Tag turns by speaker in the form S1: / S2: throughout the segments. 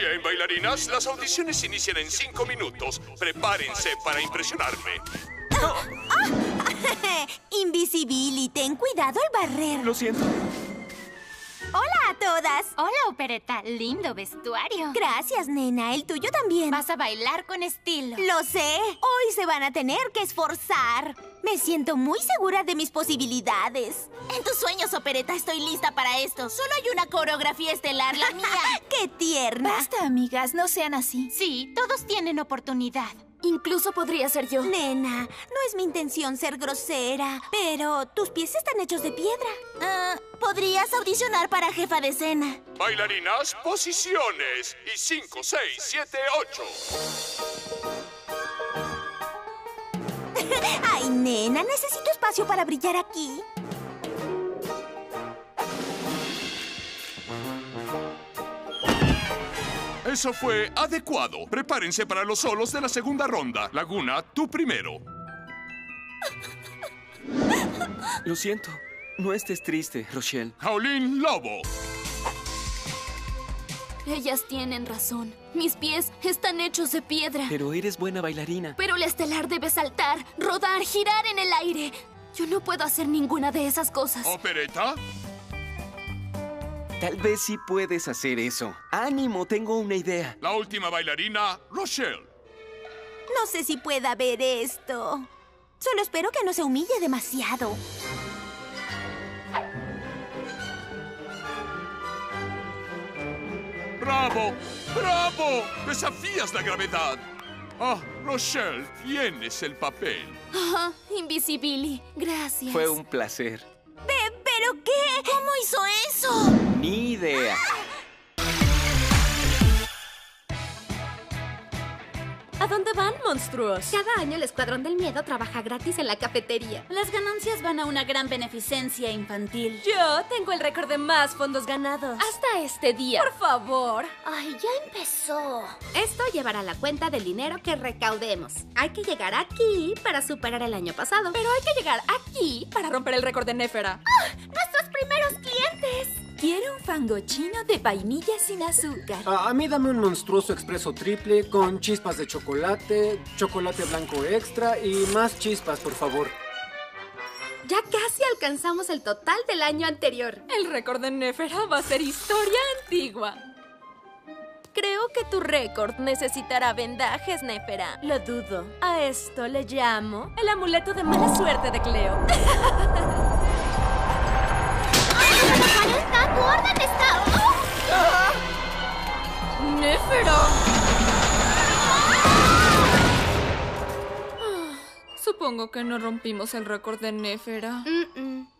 S1: Bien, bailarinas, las audiciones inician en cinco minutos. Prepárense para impresionarme.
S2: Invisibility, ten cuidado al barrer.
S3: Lo siento.
S2: Hola a todas.
S4: Hola, Opereta. Lindo vestuario.
S2: Gracias, nena. El tuyo también.
S4: Vas a bailar con estilo.
S2: Lo sé. Hoy se van a tener que esforzar. Me siento muy segura de mis posibilidades.
S5: En tus sueños, Opereta, estoy lista para esto. Solo hay una coreografía estelar, la mía.
S2: ¡Qué tierna!
S6: Basta, amigas, no sean así.
S4: Sí, todos tienen oportunidad.
S6: Incluso podría ser yo.
S2: Nena, no es mi intención ser grosera, pero tus pies están hechos de piedra.
S5: Ah, Podrías audicionar para jefa de escena.
S1: Bailarinas, posiciones. Y 5, 6, 7, 8.
S2: Ay, nena, necesito espacio para brillar aquí.
S1: Eso fue adecuado. Prepárense para los solos de la segunda ronda. Laguna, tú primero.
S3: Lo siento. No estés triste, Rochelle.
S1: Jaulín Lobo.
S6: Ellas tienen razón. Mis pies están hechos de piedra.
S3: Pero eres buena bailarina.
S6: Pero el estelar debe saltar, rodar, girar en el aire. Yo no puedo hacer ninguna de esas cosas.
S1: ¿Opereta?
S3: Tal vez sí puedes hacer eso. Ánimo, tengo una idea.
S1: La última bailarina, Rochelle.
S2: No sé si pueda ver esto. Solo espero que no se humille demasiado.
S1: ¡Bravo! ¡Bravo! ¡Desafías la gravedad! Ah, Rochelle, tienes el papel.
S6: Ah, Invisibili, gracias.
S3: Fue un placer.
S2: Pe- ¿Pero qué?
S5: ¿Cómo hizo eso?
S3: Ni idea.
S7: ¿A dónde van, monstruos?
S8: Cada año el Escuadrón del Miedo trabaja gratis en la cafetería.
S5: Las ganancias van a una gran beneficencia infantil.
S7: Yo tengo el récord de más fondos ganados.
S8: Hasta este día.
S7: Por favor.
S8: Ay, ya empezó. Esto llevará la cuenta del dinero que recaudemos. Hay que llegar aquí para superar el año pasado.
S7: Pero hay que llegar aquí para romper el récord de Néfera.
S8: ¡Nuestros primeros clientes!
S6: Quiero un fangochino de vainilla sin azúcar.
S9: A, a mí dame un monstruoso expreso triple con chispas de chocolate, chocolate blanco extra y más chispas, por favor.
S8: Ya casi alcanzamos el total del año anterior.
S7: El récord de Néfera va a ser historia antigua.
S6: Creo que tu récord necesitará vendajes, Néfera.
S7: Lo dudo. A esto le llamo el amuleto de mala suerte de Cleo.
S8: ¡Maleta, tu orden está!
S7: ¡Néfera! Ah, Supongo que no rompimos el récord de Néfera.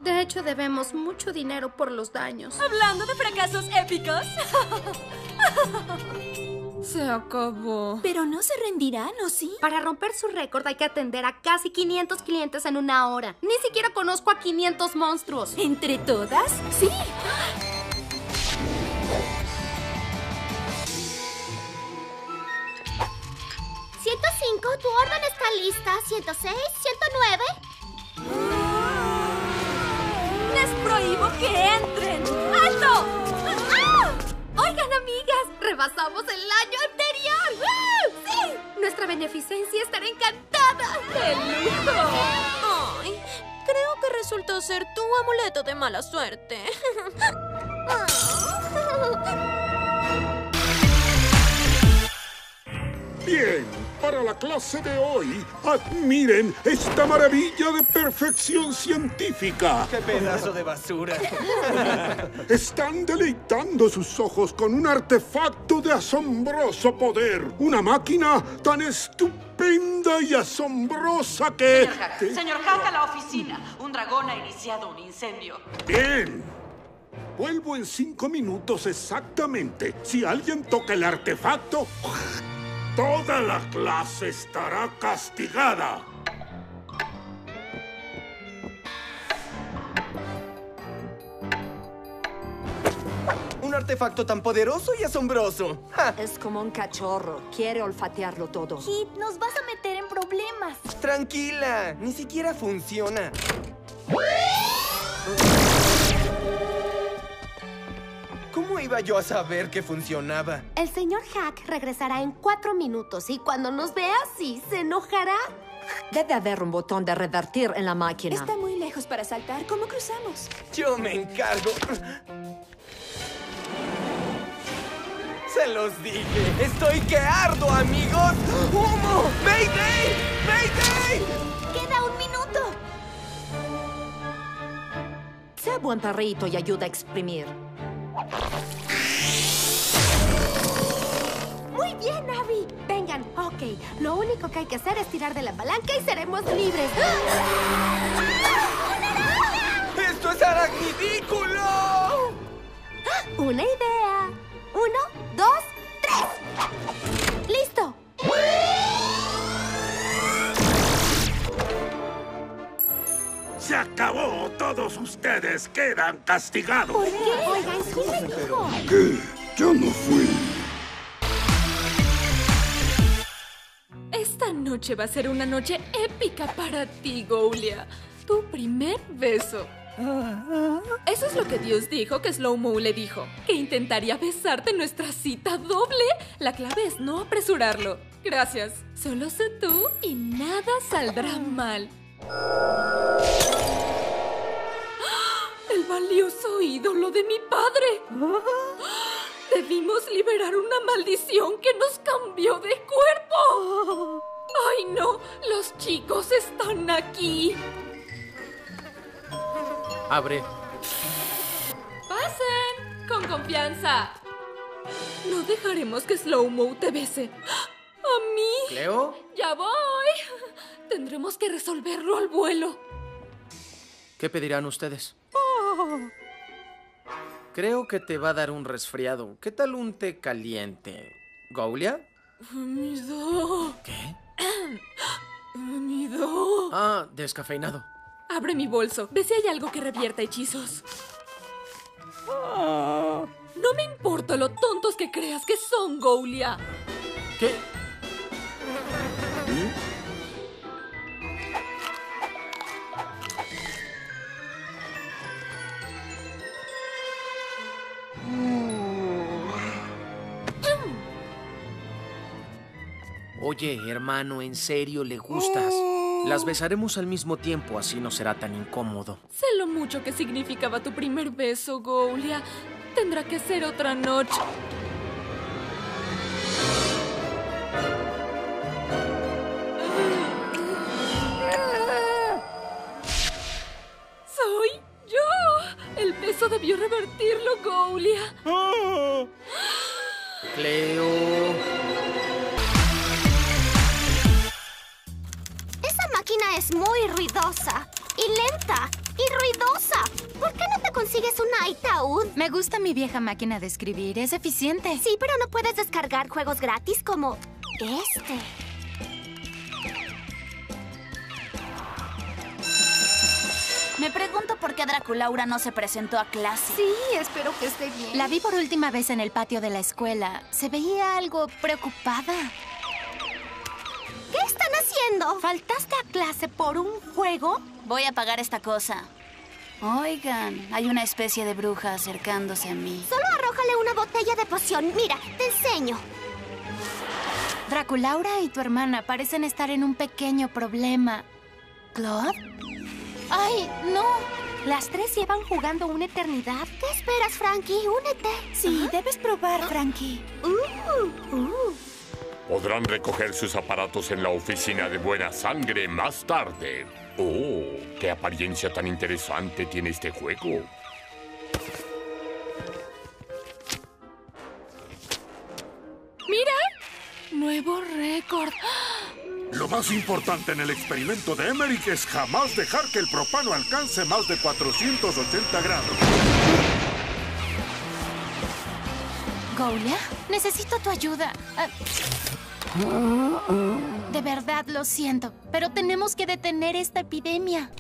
S8: De hecho, debemos mucho dinero por los daños.
S7: Hablando de fracasos épicos. Se acabó.
S6: Pero no se rendirán, ¿o sí?
S8: Para romper su récord hay que atender a casi 500 clientes en una hora. Ni siquiera conozco a 500 monstruos.
S6: ¿Entre todas? Sí.
S8: 105, tu orden está lista. 106, 109.
S7: ¡Les prohíbo que entren! ¡Alto!
S8: ¡Ah! Oigan, amigas, rebasamos el año anterior. ¡Ah! ¡Sí! Nuestra beneficencia estará encantada.
S7: ¡Qué lujo!
S6: Ay, creo que resultó ser tu amuleto de mala suerte.
S10: Bien, para la clase de hoy, admiren esta maravilla de perfección científica.
S3: ¡Qué pedazo de basura!
S10: Están deleitando sus ojos con un artefacto de asombroso poder. Una máquina tan estupenda y asombrosa que...
S11: Señor Hack, señor Hack, a la oficina. Un dragón ha iniciado un incendio.
S10: Bien. Vuelvo en cinco minutos exactamente. Si alguien toca el artefacto, toda la clase estará castigada.
S3: Un artefacto tan poderoso y asombroso. ¡Ja!
S12: Es como un cachorro. Quiere olfatearlo todo.
S5: Kit, nos vas a meter en problemas.
S3: Tranquila, ni siquiera funciona. ¿Cómo ¿Cómo iba yo a saber que funcionaba?
S13: El señor Hack regresará en cuatro minutos y cuando nos vea así, se enojará.
S12: Debe haber un botón de revertir en la máquina.
S14: Está muy lejos para saltar. ¿Cómo cruzamos?
S3: Yo me encargo. Se los dije. Estoy que ardo, amigos. ¡Humo! ¡Mayday! ¡Mayday!
S5: ¡Queda un minuto!
S12: Sé buen perrito y ayuda a exprimir.
S13: Muy bien, Abby. Vengan, ok. Lo único que hay que hacer es tirar de la palanca y seremos libres.
S3: ¡Esto es aracnidículo!
S13: Una idea. Uno, dos,
S10: acabó! Todos ustedes quedan castigados.
S13: ¿Por qué? Oigan, ¿quién me dijo?
S10: ¿Qué? Yo no fui.
S7: Esta noche va a ser una noche épica para ti, Goulia. Tu primer beso. Eso es lo que Dios dijo que Slow Mo le dijo. Que intentaría besarte en nuestra cita doble. La clave es no apresurarlo. Gracias. Solo sé tú y nada saldrá mal. Valioso ídolo de mi padre. Debimos liberar una maldición que nos cambió de cuerpo. ¡Ay, no! Los chicos están aquí.
S15: Abre.
S7: ¡Pasen! Con confianza. No dejaremos que Slow Mo te bese. ¿A mí?
S15: ¿Cleo?
S7: ¡Ya voy! Tendremos que resolverlo al vuelo.
S15: ¿Qué pedirán ustedes? Creo que te va a dar un resfriado. ¿Qué tal un té caliente? ¿Gaulia?
S7: Mido.
S15: ¿Qué?
S7: Mido.
S15: Ah, descafeinado.
S7: Abre mi bolso. Ve si hay algo que revierta hechizos. No me importa lo tontos que creas que son, Goulia.
S15: ¿Qué? Oye, hermano, ¿en serio le gustas? Las besaremos al mismo tiempo, así no será tan incómodo.
S7: Sé lo mucho que significaba tu primer beso, Goulia. Tendrá que ser otra noche.
S16: Vieja máquina de escribir, es eficiente.
S13: Sí, pero no puedes descargar juegos gratis como este.
S5: Me pregunto por qué Draculaura no se presentó a clase.
S13: Sí, espero que esté bien.
S16: La vi por última vez en el patio de la escuela. Se veía algo preocupada.
S13: ¿Qué están haciendo?
S5: ¿Faltaste a clase por un juego? Voy a pagar esta cosa. Oigan, hay una especie de bruja acercándose a mí.
S13: Solo arrójale una botella de poción. Mira, te enseño.
S16: Draculaura y tu hermana parecen estar en un pequeño problema. ¿Claude? ¡Ay, no! Las tres llevan jugando una eternidad.
S13: ¿Qué esperas, Frankie? Únete.
S16: Sí, debes probar, Frankie.
S13: Uh, uh.
S17: Podrán recoger sus aparatos en la oficina de buena sangre más tarde. Oh, qué apariencia tan interesante tiene este juego.
S7: ¡Mira! Nuevo récord.
S10: Lo más importante en el experimento de Emmerich es jamás dejar que el propano alcance más de 480 grados.
S16: Goulia, necesito tu ayuda. Ah. De verdad lo siento, pero tenemos que detener esta epidemia.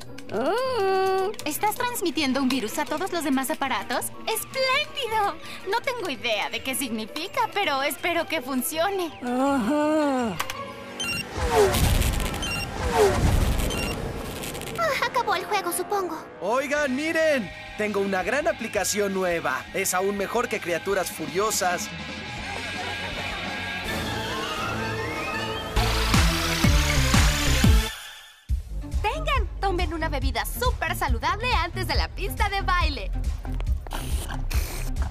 S16: ¿Estás transmitiendo un virus a todos los demás aparatos? ¡Espléndido! No tengo idea de qué significa, pero espero que funcione.
S13: Ah, acabó el juego, supongo.
S3: Oigan, miren.
S18: Tengo una gran aplicación nueva. Es aún mejor que criaturas furiosas.
S13: Saludable antes de la pista de baile.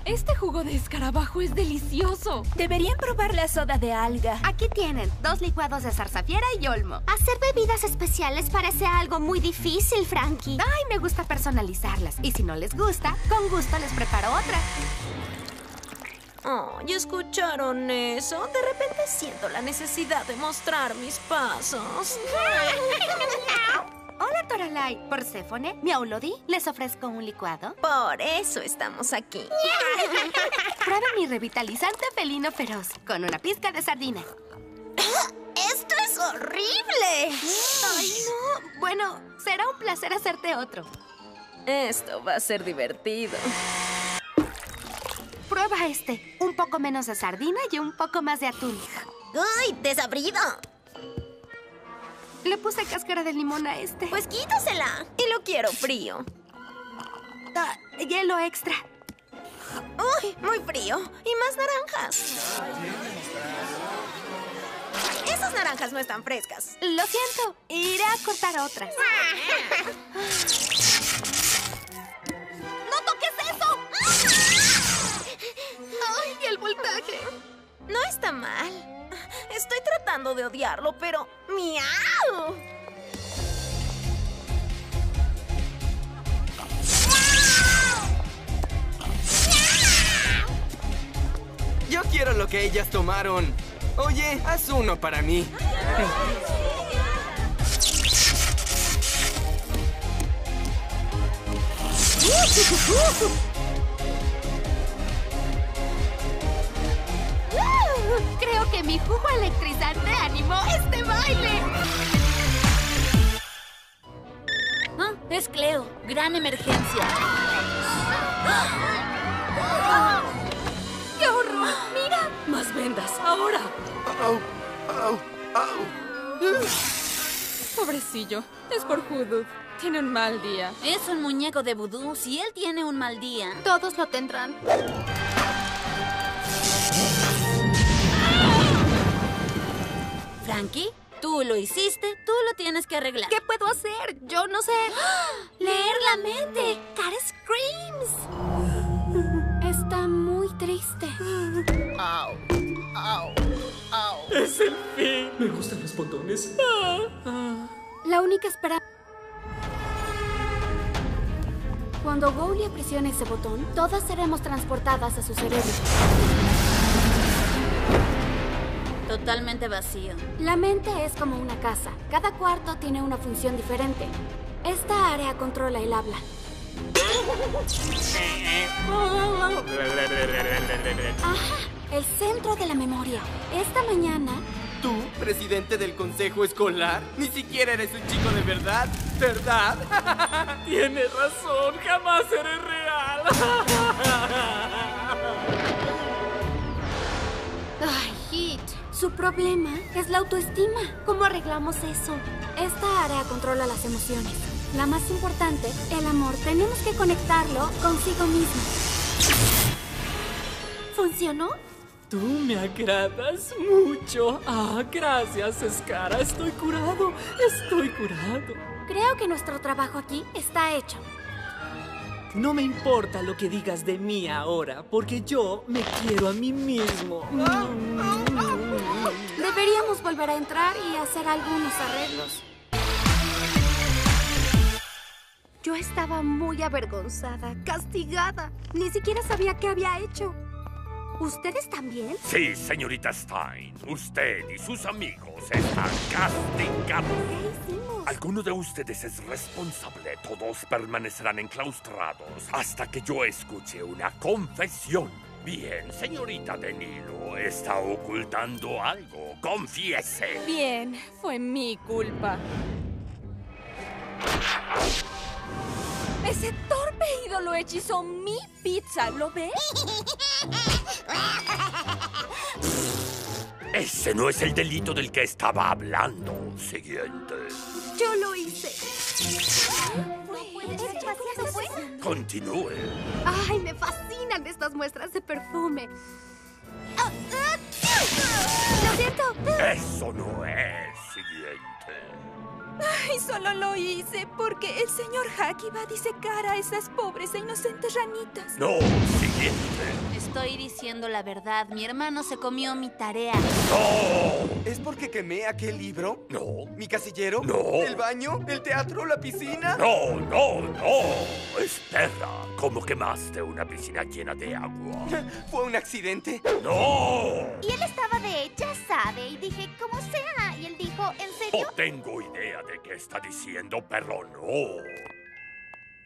S7: Este jugo de escarabajo es delicioso.
S6: Deberían probar la soda de alga.
S13: Aquí tienen dos licuados de zarzafiera y olmo.
S2: Hacer bebidas especiales parece algo muy difícil, Frankie.
S13: Ay, me gusta personalizarlas. Y si no les gusta, con gusto les preparo otra.
S19: Oh, ¿y escucharon eso? De repente siento la necesidad de mostrar mis pasos.
S13: Hola, Toralai. Perséfone, Miaulodi, ¿les ofrezco un licuado?
S19: Por eso estamos aquí.
S13: Prueben mi revitalizante felino feroz con una pizca de sardina.
S19: ¡Esto es horrible!
S13: Ay, no. Bueno, será un placer hacerte otro.
S19: Esto va a ser divertido.
S13: Prueba este. Un poco menos de sardina y un poco más de atún.
S19: ¡Ay, desabrido!
S13: Le puse cáscara de limón a este.
S19: Pues quítasela. Y lo quiero frío.
S13: Ah, hielo extra.
S19: ¡Uy, muy frío! Y más naranjas. Esas naranjas no están frescas.
S13: Lo siento. Iré a cortar otras.
S19: ¡No toques eso!
S13: ¡Ay, el voltaje!
S19: No está mal. Estoy tratando de odiarlo, pero... ¡Miau!
S3: Yo quiero lo que ellas tomaron. Oye, haz uno para mí.
S13: mi jugo electrizante animó este baile.
S5: Ah, es Cleo. Gran emergencia.
S7: ¡Qué horror! ¡Mira!
S19: Más vendas, ahora.
S7: Pobrecillo. Es por Hoodoo. Tiene un mal día.
S5: Es un muñeco de vudú. Si él tiene un mal día.
S13: Todos lo tendrán.
S5: Frankie, tú lo hiciste, tú lo tienes que arreglar.
S13: ¿Qué puedo hacer? Yo no sé.
S5: ¡Leer la mente!
S13: ¡Cara Screams! Está muy triste.
S5: Au, au, au.
S15: ¡Es el fin! Me gustan los botones.
S13: La única esperanza. Cuando Gowly aprisione ese botón, todas seremos transportadas a su cerebro.
S5: Totalmente vacío.
S13: La mente es como una casa. Cada cuarto tiene una función diferente. Esta área controla el habla. Ajá, el centro de la memoria. Esta mañana
S3: ¿Tú, presidente del consejo escolar? Ni siquiera eres un chico de verdad, ¿verdad?
S15: Tienes razón, jamás seré real.
S13: Ay. Su problema es la autoestima. ¿Cómo arreglamos eso? Esta área controla las emociones. La más importante, el amor. Tenemos que conectarlo consigo mismo. ¿Funcionó?
S15: Tú me agradas mucho. Ah, gracias, Scara. Estoy curado. Estoy curado.
S13: Creo que nuestro trabajo aquí está hecho.
S15: No me importa lo que digas de mí ahora, porque yo me quiero a mí mismo.
S13: Deberíamos volver a entrar y hacer algunos arreglos. Yo estaba muy avergonzada, castigada. Ni siquiera sabía qué había hecho. ¿Ustedes también?
S17: Sí, señorita Stein. Usted y sus amigos están castigados.
S13: ¿Qué hicimos?
S17: Alguno de ustedes es responsable. Todos permanecerán enclaustrados hasta que yo escuche una confesión. Bien, señorita de Nilo, está ocultando algo. Confiese.
S7: Bien, fue mi culpa. Ese torpe ídolo hechizó mi pizza, ¿lo ves?
S17: Ese no es el delito del que estaba hablando. Siguiente.
S13: Yo lo hice.
S17: continúe.
S13: Ay, me muestras de perfume. Ah, ah, Lo siento.
S17: Eso no es siguiente.
S4: Ay, solo lo hice porque el señor Hack iba a disecar a esas pobres e inocentes ranitas.
S17: No, siguiente.
S5: Estoy diciendo la verdad. Mi hermano se comió mi tarea.
S3: ¿Es porque quemé aquel libro?
S17: No.
S3: ¿Mi casillero?
S17: No.
S3: ¿El baño? ¿El teatro? ¿La piscina?
S17: No, no, no. Espera, ¿cómo quemaste una piscina llena de agua?
S3: ¿Fue un accidente?
S17: ¡No!
S2: Y él estaba de, ya sabe, y dije, como sea. Y él dijo, ¿en serio?
S17: No tengo idea de qué está diciendo, pero no.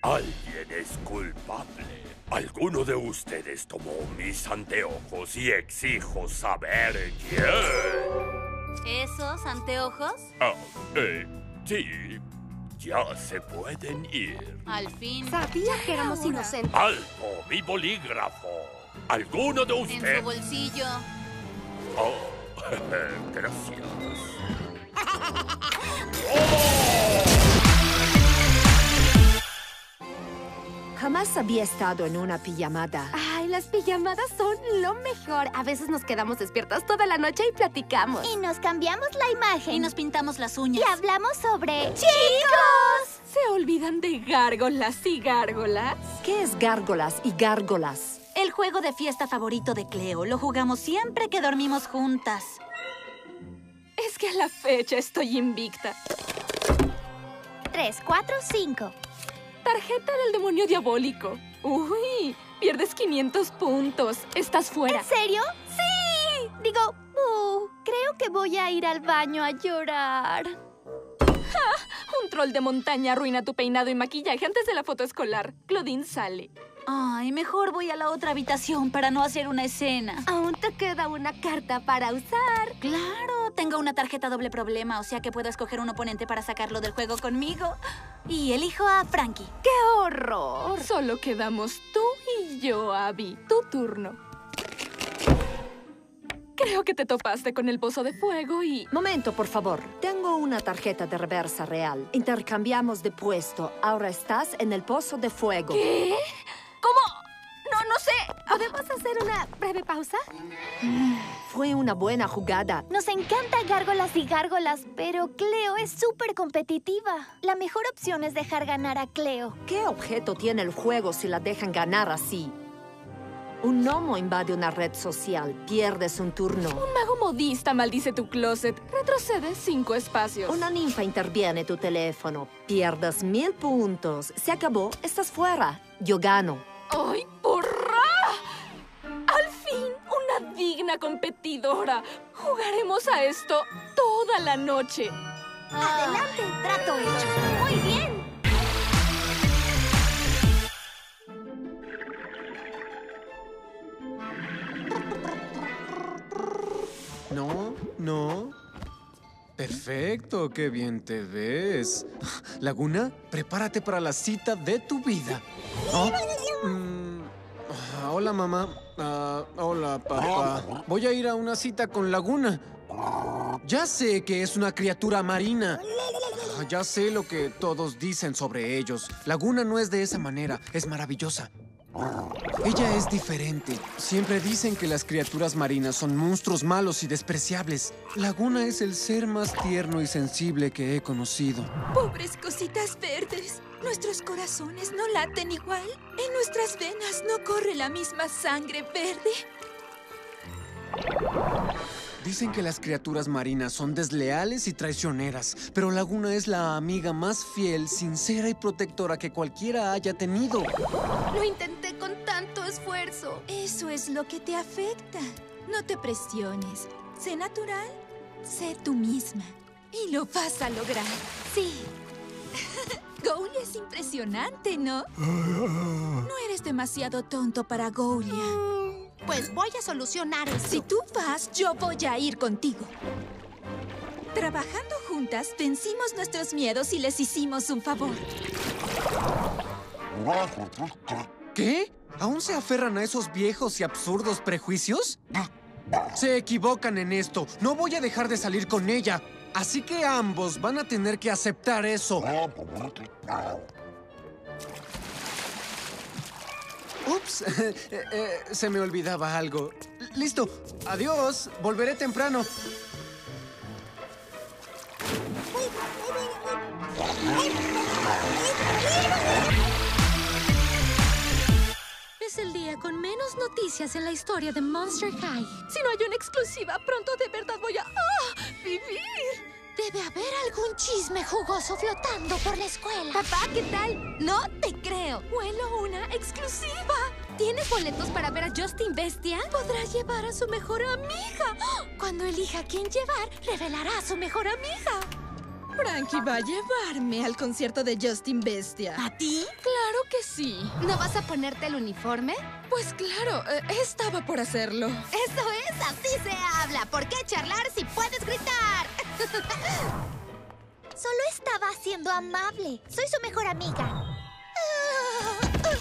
S17: Alguien es culpable. Alguno de ustedes tomó mis anteojos y exijo saber quién.
S5: ¿Esos anteojos?
S17: Ah, eh, sí. Ya se pueden ir.
S5: Al fin.
S13: Sabía que éramos inocentes.
S17: ¡Alto! ¡Mi bolígrafo! ¿Alguno de
S5: En
S17: ustedes?
S5: su bolsillo.
S17: Oh, gracias.
S12: Jamás había estado en una pijamada.
S13: Ay, las pijamadas son lo mejor. A veces nos quedamos despiertas toda la noche y platicamos.
S2: Y nos cambiamos la imagen.
S5: Y nos pintamos las uñas.
S2: Y hablamos sobre... ¡Chicos!
S7: ¿Se olvidan de gárgolas y gárgolas?
S12: ¿Qué es gárgolas y gárgolas?
S5: El juego de fiesta favorito de Cleo. Lo jugamos siempre que dormimos juntas.
S7: Es que a la fecha estoy invicta.
S2: 3, 4, 5.
S7: Tarjeta del demonio diabólico. Uy, pierdes 500 puntos. Estás fuera.
S2: ¿En serio? ¡Sí! Digo, uh, creo que voy a ir al baño a llorar.
S7: Un troll de montaña arruina tu peinado y maquillaje antes de la foto escolar. Claudine sale.
S5: Ay, mejor voy a la otra habitación para no hacer una escena.
S13: Aún te queda una carta para usar.
S5: Claro, tengo una tarjeta doble problema, o sea que puedo escoger un oponente para sacarlo del juego conmigo. Y elijo a Frankie.
S13: ¡Qué horror!
S7: Solo quedamos tú y yo, Abby. Tu turno. Creo que te topaste con el pozo de fuego y...
S12: Momento, por favor. Tengo una tarjeta de reversa real. Intercambiamos de puesto. Ahora estás en el pozo de fuego.
S7: ¿Qué? ¿Cómo? No, no sé.
S13: ¿Podemos hacer una breve pausa?
S12: Fue una buena jugada.
S2: Nos encanta gárgolas y gárgolas, pero Cleo es súper competitiva. La mejor opción es dejar ganar a Cleo.
S12: ¿Qué objeto tiene el juego si la dejan ganar así? Un gnomo invade una red social. Pierdes un turno.
S7: Un mago modista maldice tu closet. Retrocede cinco espacios.
S12: Una ninfa interviene tu teléfono. Pierdes mil puntos. Se acabó. Estás fuera. Yo gano.
S7: ¡Ay, hurra! ¡Al fin! ¡Una digna competidora! Jugaremos a esto toda la noche.
S2: Adelante, trato hecho. Muy bien.
S9: No, no. Perfecto, qué bien te ves. Laguna, prepárate para la cita de tu vida. ¿Oh? Mm, hola, mamá. Ah, hola, papá. Voy a ir a una cita con Laguna. Ya sé que es una criatura marina. Ah, Ya sé lo que todos dicen sobre ellos. Laguna no es de esa manera, es maravillosa. Ella es diferente. Siempre dicen que las criaturas marinas son monstruos malos y despreciables. Laguna es el ser más tierno y sensible que he conocido.
S4: Pobres cositas verdes. Nuestros corazones no laten igual. En nuestras venas no corre la misma sangre verde.
S9: Dicen que las criaturas marinas son desleales y traicioneras, pero Laguna es la amiga más fiel, sincera y protectora que cualquiera haya tenido.
S4: Lo intenté con tanto esfuerzo. Eso es lo que te afecta. No te presiones. Sé natural. Sé tú misma. Y lo vas a lograr. Sí. Goulia es impresionante, ¿no? No eres demasiado tonto para Goulia.
S13: Pues voy a solucionar eso.
S4: Si tú vas, yo voy a ir contigo. Trabajando juntas, vencimos nuestros miedos y les hicimos un favor.
S9: ¿Qué? ¿Aún se aferran a esos viejos y absurdos prejuicios? Se equivocan en esto. No voy a dejar de salir con ella. Así que ambos van a tener que aceptar eso. Ups, eh, eh, se me olvidaba algo. Listo, adiós, volveré temprano.
S20: Es el día con menos noticias en la historia de Monster High. Si no hay una exclusiva, pronto de verdad voy a ¡ah! Vivir. Debe haber algún chisme jugoso flotando por la escuela.
S13: Papá, ¿qué tal? No te creo.
S20: Huelo una exclusiva.
S13: ¿Tienes boletos para ver a Justin Bestia?
S20: Podrá llevar a su mejor amiga. Cuando elija a quién llevar, revelará a su mejor amiga.
S19: Frankie va a llevarme al concierto de Justin Bestia.
S13: ¿A ti?
S19: Claro que sí.
S13: ¿No vas a ponerte el uniforme?
S19: Pues claro, eh, estaba por hacerlo.
S13: Eso es, así se habla. ¿Por qué charlar?
S2: Solo estaba siendo amable. Soy su mejor amiga.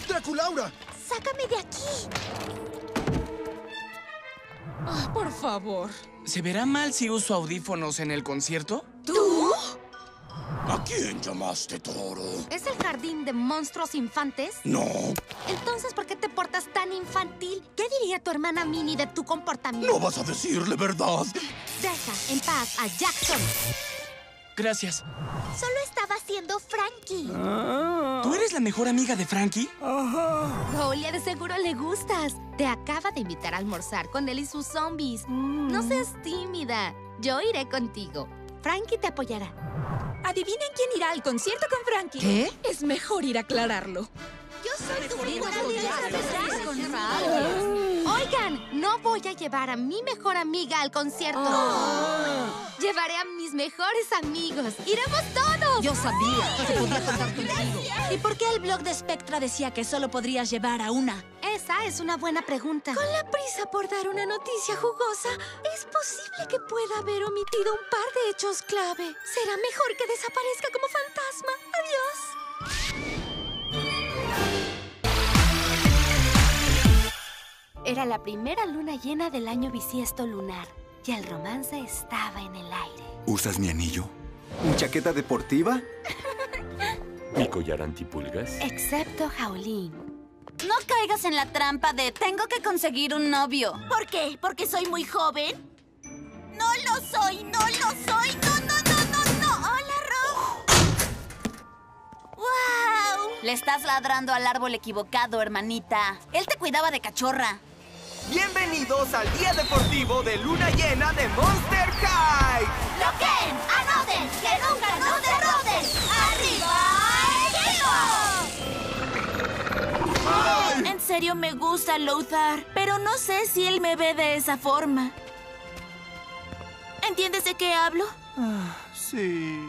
S10: ¡Draculaura!
S2: ¡Sácame de aquí!
S19: Ah, por favor.
S21: ¿Se verá mal si uso audífonos en el concierto?
S13: ¿Tú?
S17: ¿A quién llamaste toro?
S13: ¿Es el jardín de monstruos infantes?
S17: No.
S13: Entonces, ¿por qué te portas tan infantil? ¿Qué diría tu hermana Minnie de tu comportamiento?
S17: No vas a decirle verdad.
S13: Deja en paz a Jackson.
S21: Gracias.
S2: Solo estaba siendo Frankie.
S21: ¿Tú eres la mejor amiga de Frankie?
S13: Julia, de seguro le gustas. Te acaba de invitar a almorzar con él y sus zombies. No seas tímida. Yo iré contigo. Frankie te apoyará.
S19: Adivinen quién irá al concierto con Frankie.
S13: ¿Qué?
S19: Es mejor ir a aclararlo.
S13: Yo soy tu Oigan, no voy a llevar a mi mejor amiga al concierto. Llevaré a mis mejores amigos. ¡Iremos todos!
S12: Yo sabía que podía contar contigo.
S5: ¿Y por qué el blog de Spectra decía que solo podrías llevar a una?
S13: Esa es una buena pregunta.
S20: Con la prisa por dar una noticia jugosa, es posible que pueda haber omitido un par de hechos clave. Será mejor que desaparezca como fantasma. Adiós.
S13: Era la primera luna llena del año bisiesto lunar y el romance estaba en el aire.
S22: ¿Usas mi anillo?
S23: ¿Mi chaqueta deportiva?
S17: ¿Mi collar antipulgas?
S13: Excepto Jaulín.
S5: No caigas en la trampa de tengo que conseguir un novio.
S6: ¿Por qué? ¿Porque soy muy joven? No lo soy, no lo soy. No, no, no, no, no. Hola, Rob. ¡Wow!
S5: Le estás ladrando al árbol equivocado, hermanita. Él te cuidaba de cachorra.
S3: Bienvenidos al día deportivo de luna llena de Monster High.
S6: ¡Loquen! ¡Anoten! ¡Que nunca nos derroten!
S5: Serio me gusta Lothar, pero no sé si él me ve de esa forma. ¿Entiendes de qué hablo?
S23: Ah, sí.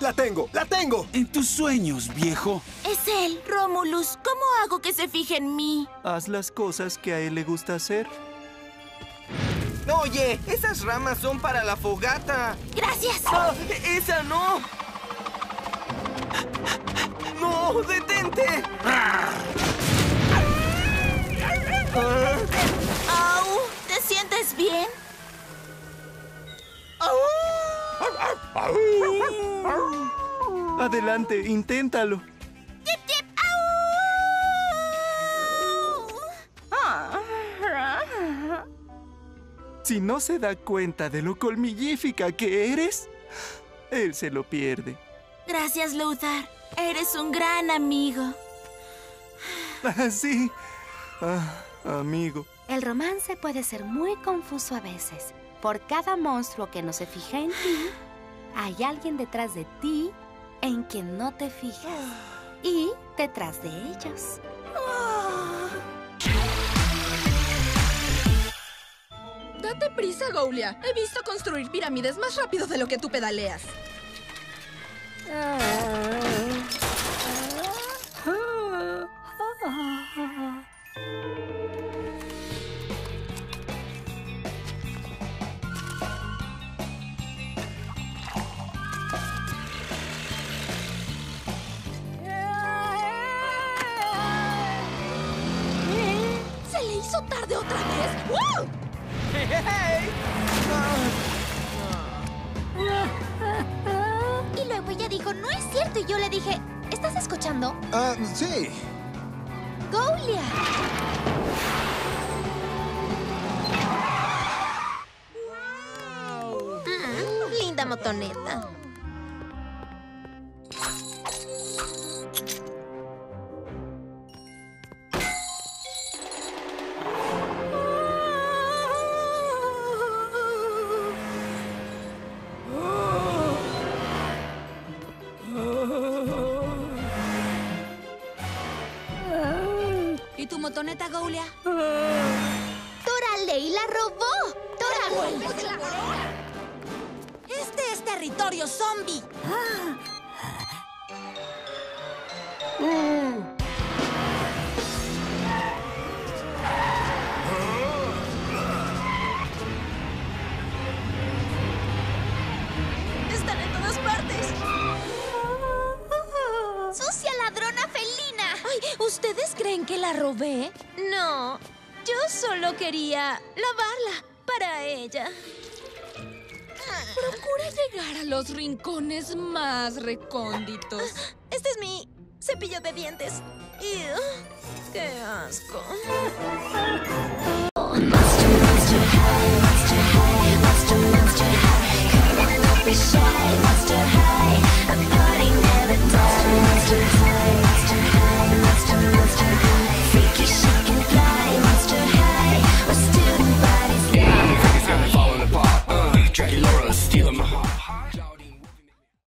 S23: ¡La tengo! ¡La tengo!
S22: En tus sueños, viejo.
S5: Es él, Romulus. ¿Cómo hago que se fije en mí?
S23: Haz las cosas que a él le gusta hacer.
S3: Oye, esas ramas son para la fogata.
S5: Gracias.
S3: ¡Ah! ¡Esa no! ¡No! ¡Detente!
S5: ¡Au! ¿Te sientes bien?
S23: Adelante, inténtalo. Si no se da cuenta de lo colmillífica que eres, él se lo pierde.
S5: Gracias, Lothar. Eres un gran amigo.
S23: Ah, sí. Ah, amigo.
S13: El romance puede ser muy confuso a veces. Por cada monstruo que no se fija en ti, hay alguien detrás de ti en quien no te fijas. Y detrás de ellos.
S19: Date prisa, Goulia. He visto construir pirámides más rápido de lo que tú pedaleas. ¿Se motoneta. ¿Ustedes creen que la robé? No, yo solo quería lavarla para ella.
S7: Procura llegar a los rincones más recónditos.
S19: Este es mi cepillo de dientes. Uh, ¡Qué asco!